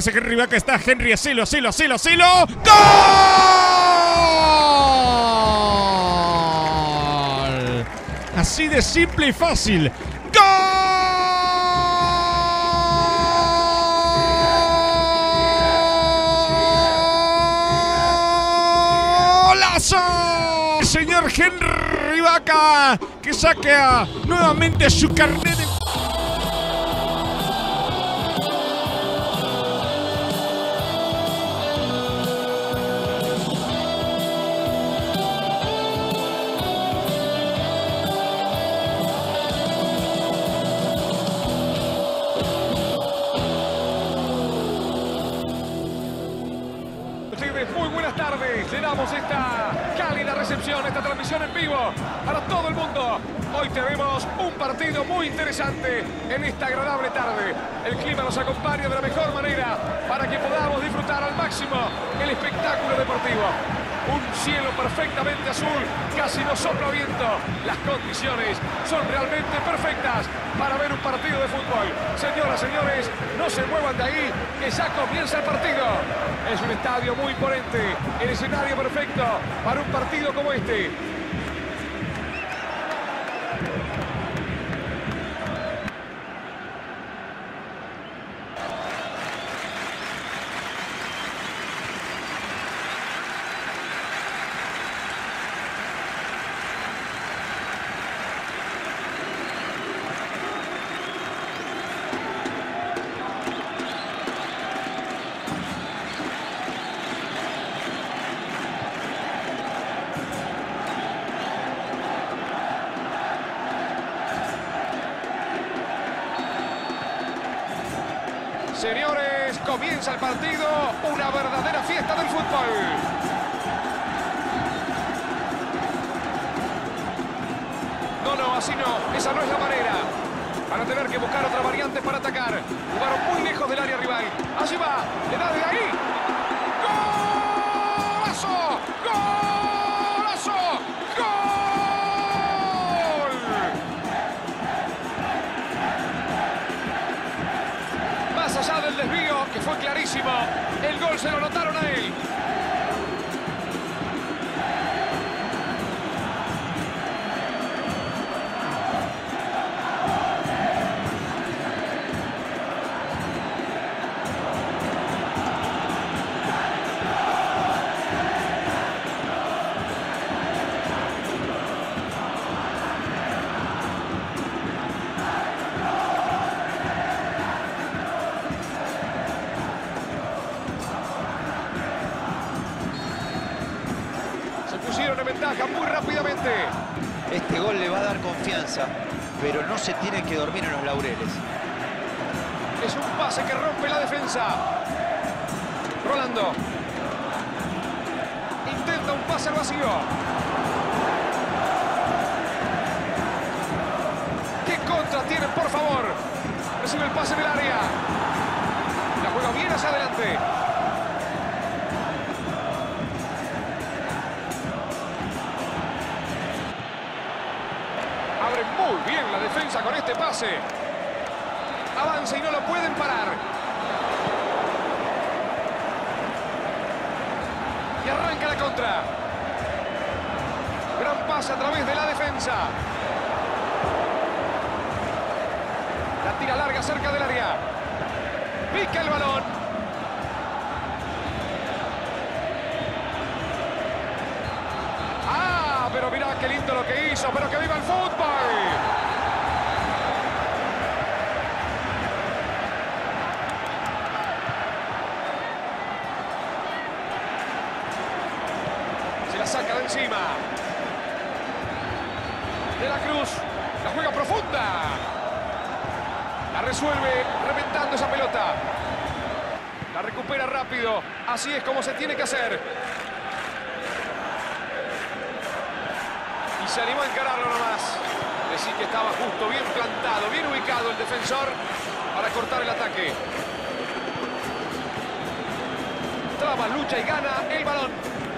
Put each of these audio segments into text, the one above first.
aparece Henry Vaca, está Henry, asilo, asilo, asilo, asilo. ¡Gol! Así de simple y fácil. ¡Golazo! Señor Henry Vaca, que saca nuevamente su carnet tenemos un partido muy interesante en esta agradable tarde. El clima nos acompaña de la mejor manera para que podamos disfrutar al máximo el espectáculo deportivo. Un cielo perfectamente azul, casi no sopla viento. Las condiciones son realmente perfectas para ver un partido de fútbol. Señoras, señores, no se muevan de ahí, que ya comienza el partido. Es un estadio muy imponente, el escenario perfecto para un partido como este. Comienza el partido, una verdadera fiesta del fútbol. No, no, así no, esa no es la manera. Van a tener que buscar otra variante para atacar. Jugaron muy lejos del área rival. Allí va, le da de ahí. El gol se lo notaron pero no se tiene que dormir en los laureles. Es un pase que rompe la defensa. Rolando. Intenta un pase al vacío. ¿Qué contra tienen, por favor? Recibe el pase del área. La juega bien hacia adelante. Con este pase. Avanza y no lo pueden parar. Y arranca la contra. Gran pase a través de la defensa. La tira larga cerca del área. Pica el balón. Ah, pero mirá qué lindo lo que hizo, pero que viva el fútbol. De la Cruz. La juega profunda. La resuelve reventando esa pelota. La recupera rápido. Así es como se tiene que hacer. Y se animó a encararlo nomás. Decir que estaba justo, bien plantado, bien ubicado el defensor para cortar el ataque. Traba, lucha y gana el balón.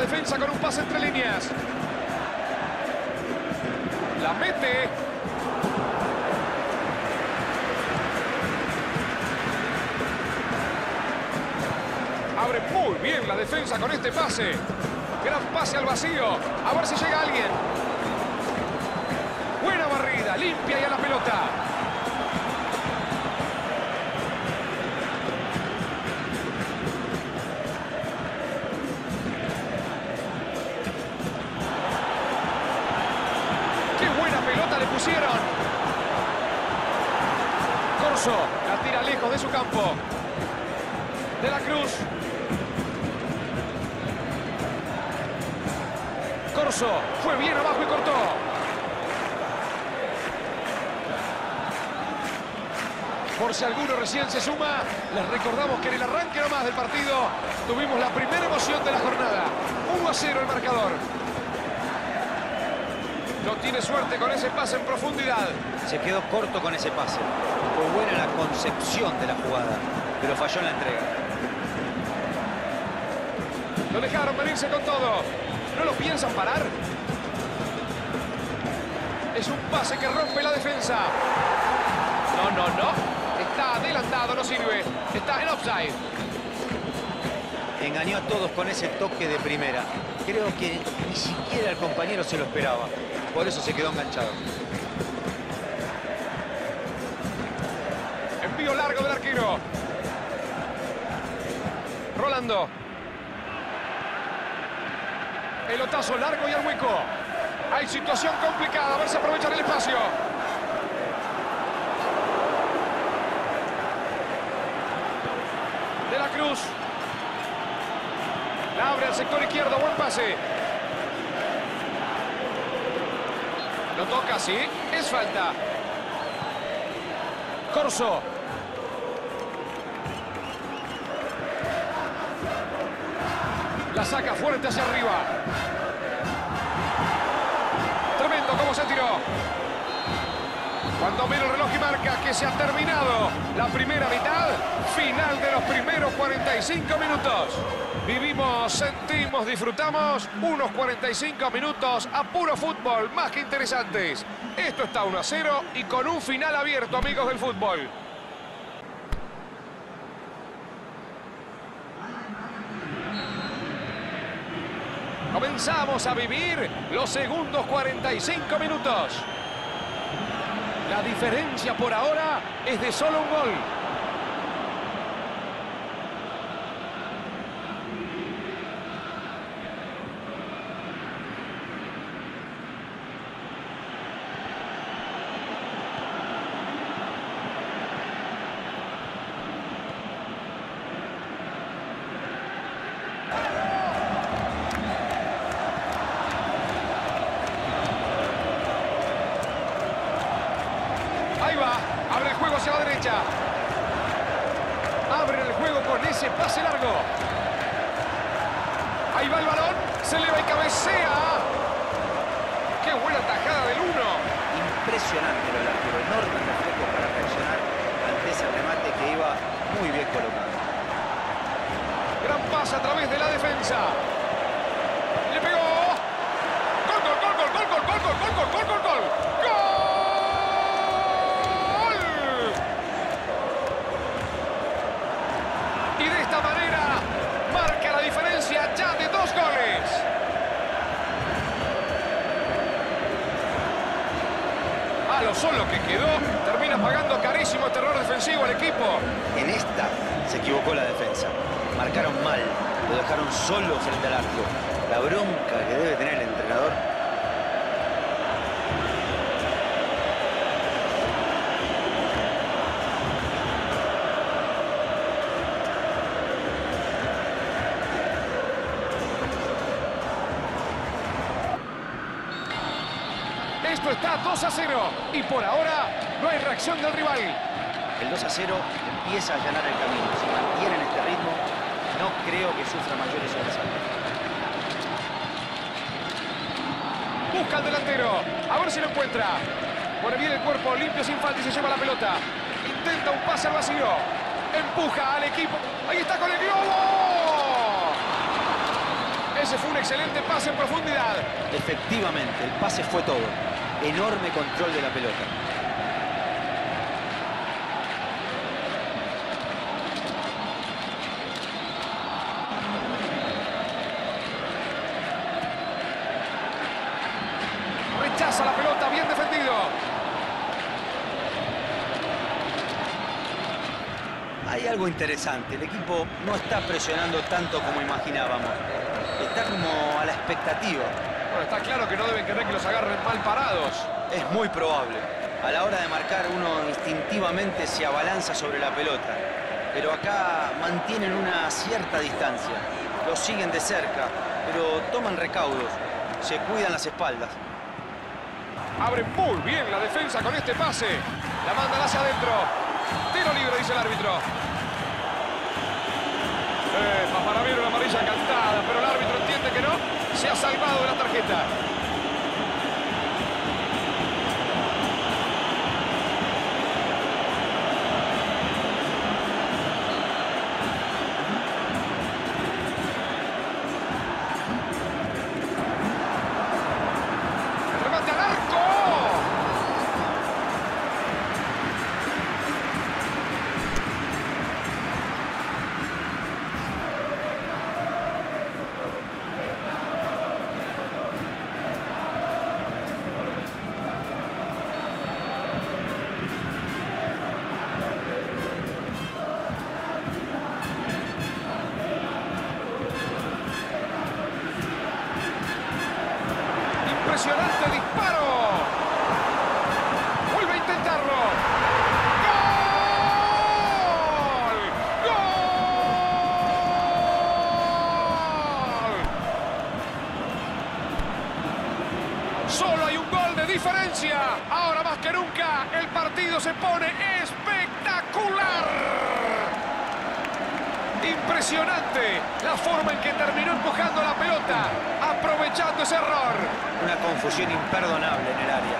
defensa con un pase entre líneas. La mete. Abre muy bien la defensa con este pase. Gran pase al vacío. A ver si llega alguien. Buena barrida, limpia y a la pelota. Campo. De la Cruz. Corso fue bien abajo y cortó. Por si alguno recién se suma, les recordamos que en el arranque nomás del partido tuvimos la primera emoción de la jornada. 1 a 0 el marcador. No tiene suerte con ese pase en profundidad. Se quedó corto con ese pase. Fue buena la concepción de la jugada, pero falló en la entrega. Lo dejaron venirse con todo. ¿No lo piensan parar? Es un pase que rompe la defensa. No, no, no. Está adelantado, no sirve. Está en offside. Engañó a todos con ese toque de primera. Creo que ni siquiera el compañero se lo esperaba. Por eso se quedó enganchado. Rolando. Pelotazo largo y al hueco. Hay situación complicada. A ver si aprovechan el espacio. De la Cruz. La abre al sector izquierdo. Buen pase. Lo toca, sí. Es falta. Corso. La saca fuerte hacia arriba. Tremendo cómo se tiró. Cuando mira el reloj y marca que se ha terminado la primera mitad, final de los primeros 45 minutos. Vivimos, sentimos, disfrutamos unos 45 minutos a puro fútbol, más que interesantes. Esto está 1 a 0 y con un final abierto, amigos del fútbol. Comenzamos a vivir los segundos 45 minutos. La diferencia por ahora es de solo un gol. Ahí va, abre el juego hacia la derecha. Abre el juego con ese pase largo. Ahí va el balón, se eleva y cabecea. ¡Qué buena tajada del uno! Impresionante lo del arquero. Enorme reflejo para reaccionar ante ese remate que iba muy bien colocado. Gran pase a través de la defensa. Le pegó. Gol, gol, gol, gol, gol, gol, gol, gol, gol, gol, gol. A lo solo que quedó, termina pagando carísimo este error defensivo al equipo. En esta se equivocó la defensa. Marcaron mal, lo dejaron solo frente al arco. La bronca que debe tener el entrenador. 2 a 0 y por ahora no hay reacción del rival. El 2 a 0 empieza a allanar el camino. Si mantienen este ritmo, no creo que sufra mayores sobresaltos. Busca al delantero. A ver si lo encuentra. Pone bien el cuerpo limpio sin falta y se lleva la pelota. Intenta un pase al vacío. Empuja al equipo. Ahí está con el globo. Ese fue un excelente pase en profundidad. Efectivamente, el pase fue todo enorme control de la pelota. Rechaza la pelota, bien defendido. Hay algo interesante, el equipo no está presionando tanto como imaginábamos. Está como a la expectativa. Bueno, está claro que no deben querer que los agarren mal parados. Es muy probable. A la hora de marcar uno instintivamente se abalanza sobre la pelota. Pero acá mantienen una cierta distancia. Los siguen de cerca, pero toman recaudos. Se cuidan las espaldas. Abre muy bien la defensa con este pase. La mandan hacia adentro. Tiro libre, dice el árbitro. Eh, para mí una amarilla cantada, pero el Se ha salvado de la tarjeta. Aprovechando ese error. Una confusión imperdonable en el área.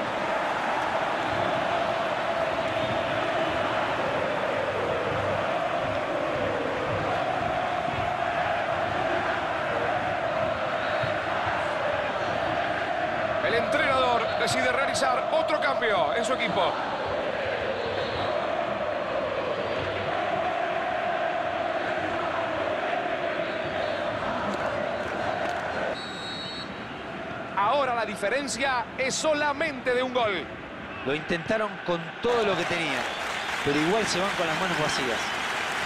El entrenador decide realizar otro cambio en su equipo. Ahora la diferencia es solamente de un gol. Lo intentaron con todo lo que tenían, pero igual se van con las manos vacías.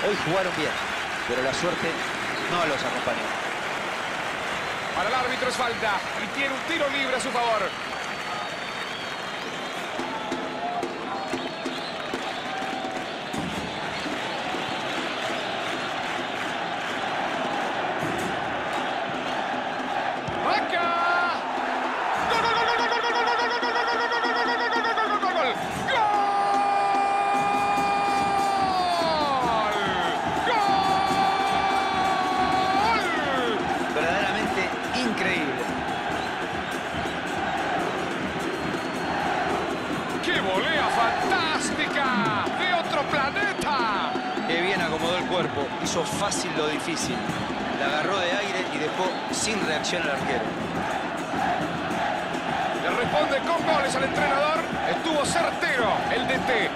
Hoy jugaron bien, pero la suerte no los acompañó. Para el árbitro es falta y tiene un tiro libre a su favor. Difícil. La agarró de aire y dejó sin reacción al arquero. Le responde con goles al entrenador. Estuvo certero el DT.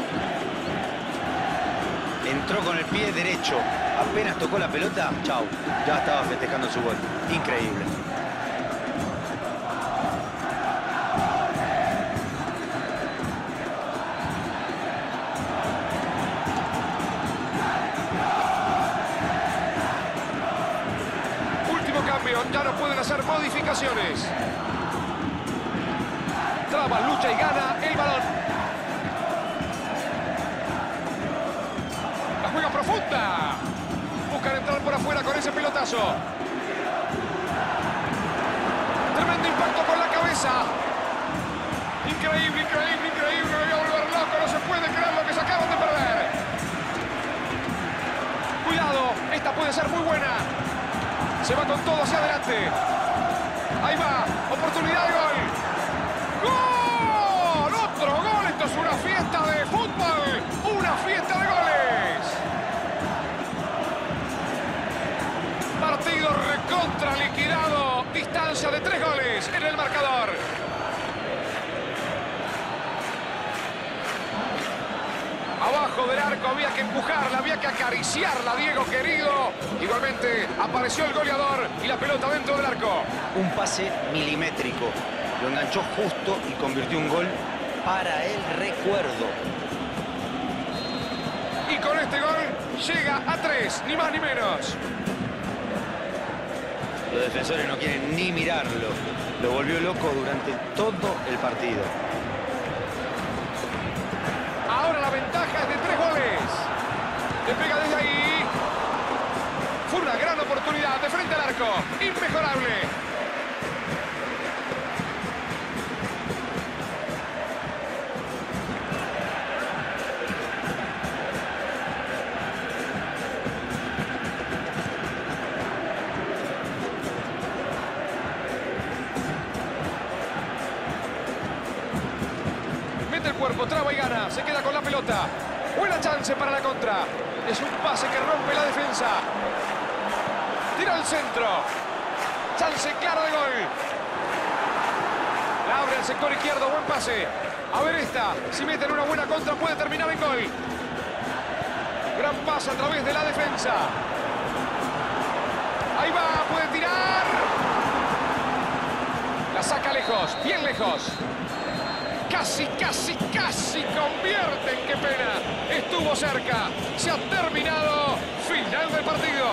Entró con el pie derecho. Apenas tocó la pelota, chau. Ya estaba festejando su gol. Increíble. Profunda. Buscan entrar por afuera con ese pelotazo. Tremendo impacto con la cabeza. Increíble, increíble, increíble. Voy a volver loco. No se puede creer lo que se acaban de perder. Cuidado, esta puede ser muy buena. Se va con todo hacia adelante. Ahí va, oportunidad de gol. ¡Gol! ¡Otro gol! Esto es una fiesta de fútbol. Una fiesta que empujarla, había que acariciarla, Diego querido. Igualmente apareció el goleador y la pelota dentro del arco. Un pase milimétrico. Lo enganchó justo y convirtió un gol para el recuerdo. Y con este gol llega goles, ni más ni menos. Los defensores no quieren ni mirarlo. Lo volvió loco durante todo el partido. Ahora la ventaja es de tres. Le pega desde ahí. Fue una gran oportunidad de frente al arco. Inmejorable. cuerpo, traba y gana. Se queda con la pelota. Buena chance para la contra. Es un pase que rompe la defensa. Tira al centro. Chance clara de gol. La abre al sector izquierdo. Buen pase. A ver esta. Si meten una buena contra puede terminar en gol. Gran pase a través de la defensa. Ahí va. Puede tirar. La saca lejos. Bien lejos casi, casi, casi convierten. ¡Qué pena! Estuvo cerca. Se ha terminado. Final del partido.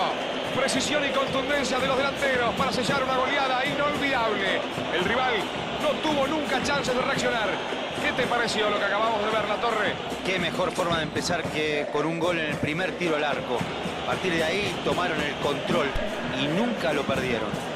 Precisión y contundencia de los delanteros para sellar una goleada inolvidable. El rival no tuvo nunca chances de reaccionar. ¿Qué te pareció lo que acabamos de ver, La Torre? Qué mejor forma de empezar que con un gol en el primer tiro al arco. A partir de ahí tomaron el control y nunca lo perdieron.